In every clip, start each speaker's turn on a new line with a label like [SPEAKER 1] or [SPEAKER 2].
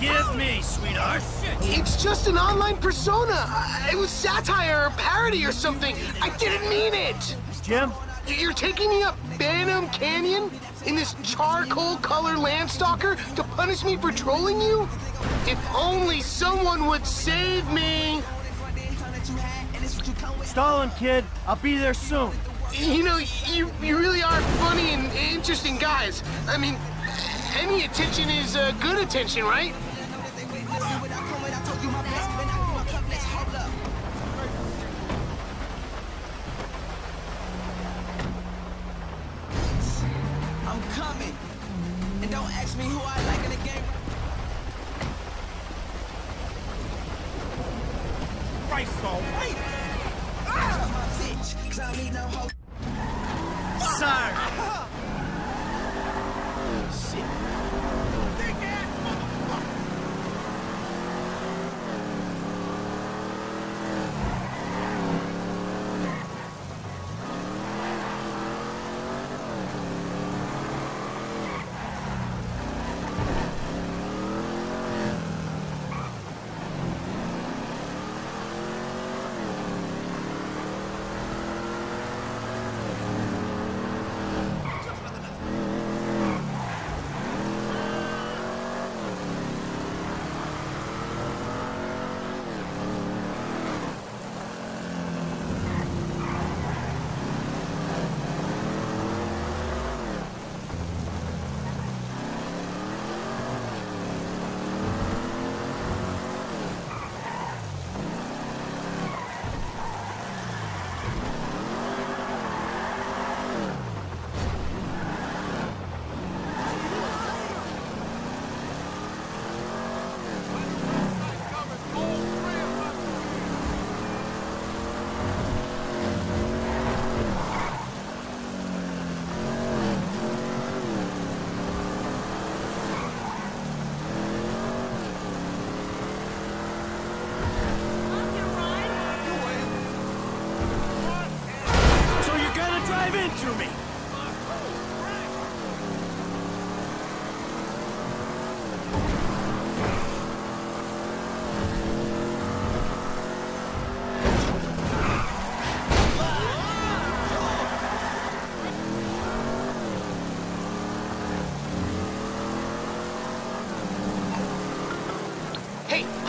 [SPEAKER 1] Forgive me, sweetheart.
[SPEAKER 2] It's just an online persona. It was satire or parody or something. I didn't mean it.
[SPEAKER 1] Jim,
[SPEAKER 2] You're taking me up Banham Canyon in this charcoal color landstalker to punish me for trolling you? If only someone would save me.
[SPEAKER 1] Stalin, kid. I'll be there soon.
[SPEAKER 2] You know, you, you really are funny and interesting guys. I mean, any attention is uh, good attention, right?
[SPEAKER 3] Coming. And don't ask me who I like in the game.
[SPEAKER 1] Almighty.
[SPEAKER 3] My bitch, 'cause I need no.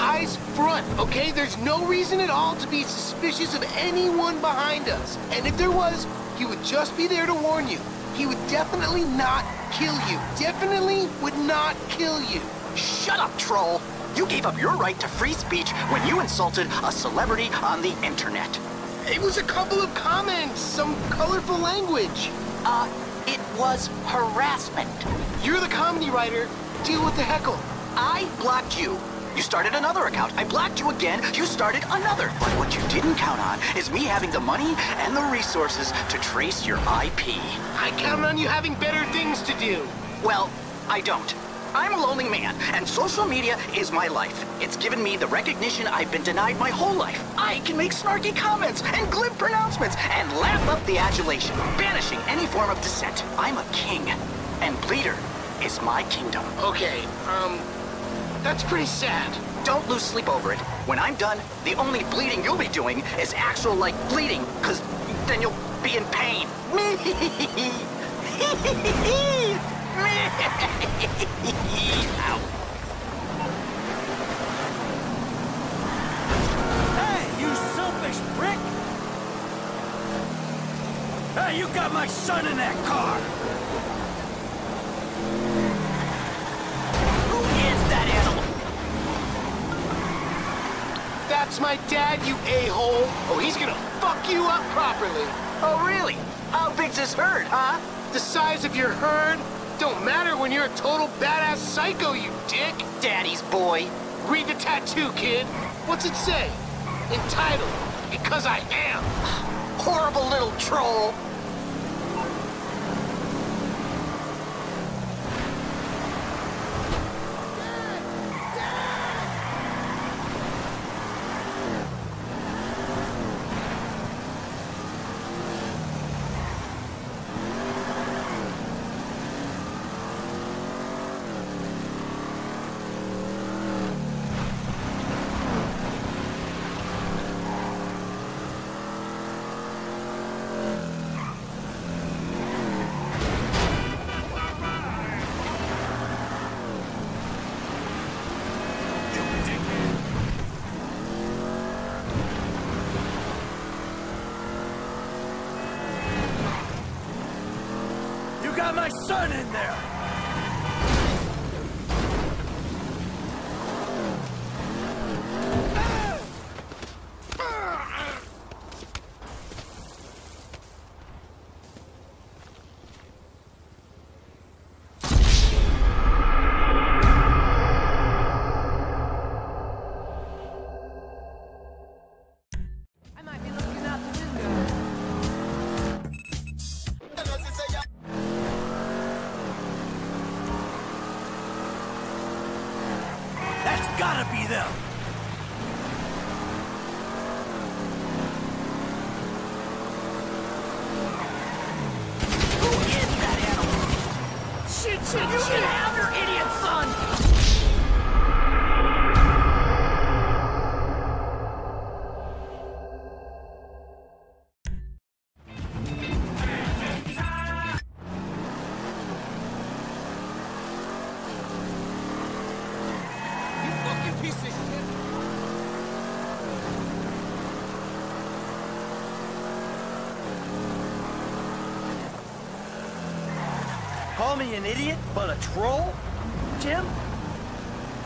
[SPEAKER 2] Eyes front, okay? There's no reason at all to be suspicious of anyone behind us. And if there was, he would just be there to warn you. He would definitely not kill you. Definitely would not kill you.
[SPEAKER 4] Shut up, troll! You gave up your right to free speech when you insulted a celebrity on the internet.
[SPEAKER 2] It was a couple of comments, some colorful language.
[SPEAKER 4] Uh, it was harassment.
[SPEAKER 2] You're the comedy writer. Deal with the heckle.
[SPEAKER 4] I blocked you. You started another account. I blocked you again. You started another. But what you didn't count on is me having the money and the resources to trace your IP.
[SPEAKER 2] I count on you having better things to do.
[SPEAKER 4] Well, I don't. I'm a lonely man, and social media is my life. It's given me the recognition I've been denied my whole life. I can make snarky comments and glib pronouncements and laugh up the adulation, banishing any form of dissent. I'm a king, and Bleeter is my kingdom.
[SPEAKER 2] Okay, um, that's pretty sad.
[SPEAKER 4] Don't lose sleep over it. When I'm done, the only bleeding you'll be doing is actual, like, bleeding, because then you'll be in pain. Ow.
[SPEAKER 1] Hey, you selfish prick! Hey, you got my son in that car!
[SPEAKER 2] That's my dad, you a-hole. Oh, he's gonna fuck you up properly.
[SPEAKER 4] Oh, really? How big's this herd, huh?
[SPEAKER 2] The size of your herd don't matter when you're a total badass psycho, you dick.
[SPEAKER 4] Daddy's boy.
[SPEAKER 2] Read the tattoo, kid. What's it say? Entitled, because I am.
[SPEAKER 4] Horrible little troll.
[SPEAKER 1] got my son in there! Them.
[SPEAKER 3] Who is that animal?
[SPEAKER 1] Shit, shit,
[SPEAKER 3] You
[SPEAKER 1] Call me an idiot, but a troll? Jim?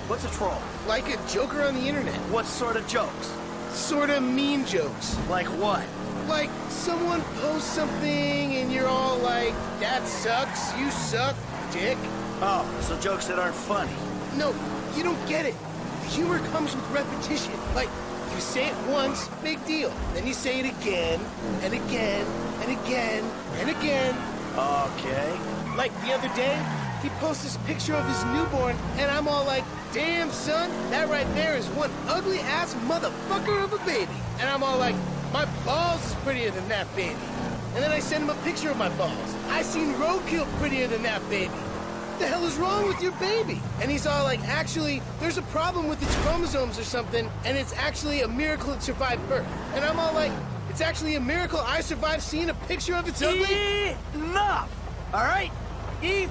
[SPEAKER 1] What's a troll?
[SPEAKER 2] Like a joker on the internet.
[SPEAKER 1] What sort of jokes?
[SPEAKER 2] Sorta mean jokes.
[SPEAKER 1] Like what?
[SPEAKER 2] Like, someone posts something and you're all like, that sucks, you suck, dick.
[SPEAKER 1] Oh, so jokes that aren't funny.
[SPEAKER 2] No, you don't get it. Humor comes with repetition. Like, you say it once, big deal. Then you say it again, and again, and again, and again.
[SPEAKER 1] Okay.
[SPEAKER 2] Like the other day, he posts this picture of his newborn, and I'm all like, damn, son, that right there is one ugly ass motherfucker of a baby. And I'm all like, my balls is prettier than that baby. And then I send him a picture of my balls. I seen roadkill prettier than that baby. What the hell is wrong with your baby? And he's all like, actually, there's a problem with its chromosomes or something, and it's actually a miracle it survived birth. And I'm all like, it's actually a miracle I survived seeing a picture of its ugly.
[SPEAKER 1] Enough! Alright? E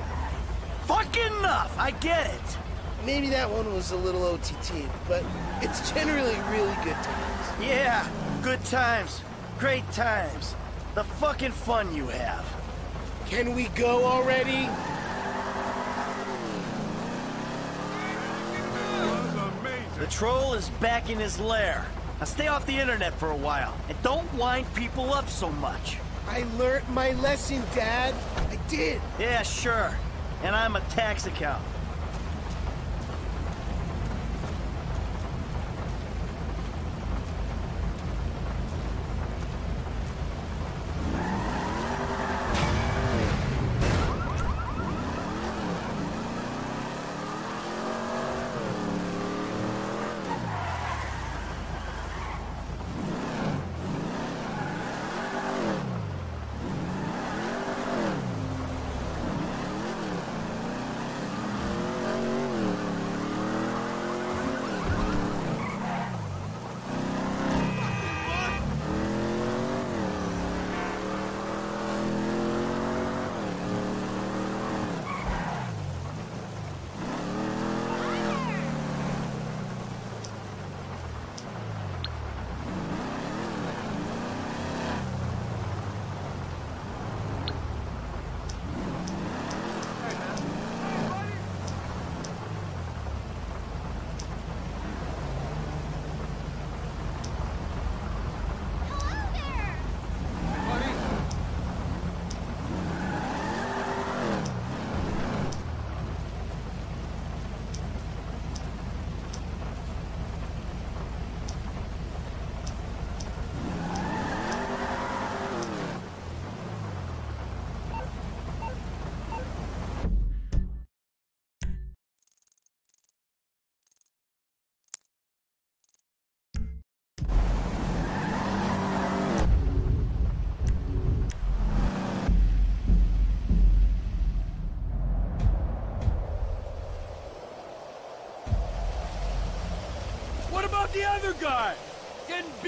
[SPEAKER 1] fucking enough! I get it.
[SPEAKER 2] Maybe that one was a little OTT, but it's generally really good times.
[SPEAKER 1] Yeah, good times. Great times. The fucking fun you have.
[SPEAKER 2] Can we go already?
[SPEAKER 1] The troll is back in his lair. Now stay off the internet for a while, and don't wind people up so much.
[SPEAKER 2] I learned my lesson, Dad. I did.
[SPEAKER 1] Yeah, sure. And I'm a tax account.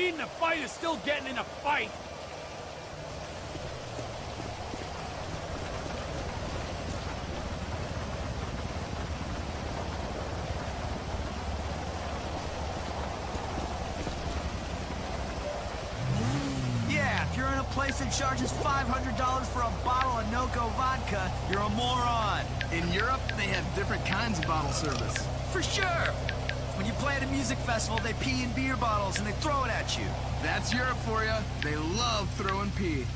[SPEAKER 5] Getting in a fight is still getting in a fight.
[SPEAKER 3] Yeah, if you're in a place that charges $500 for a bottle of Nogo vodka, you're a moron.
[SPEAKER 6] In Europe, they have different kinds of bottle service.
[SPEAKER 3] For sure. When you play at a music festival, they pee in beer bottles and they throw it at you.
[SPEAKER 6] That's Europe for you. They love throwing pee.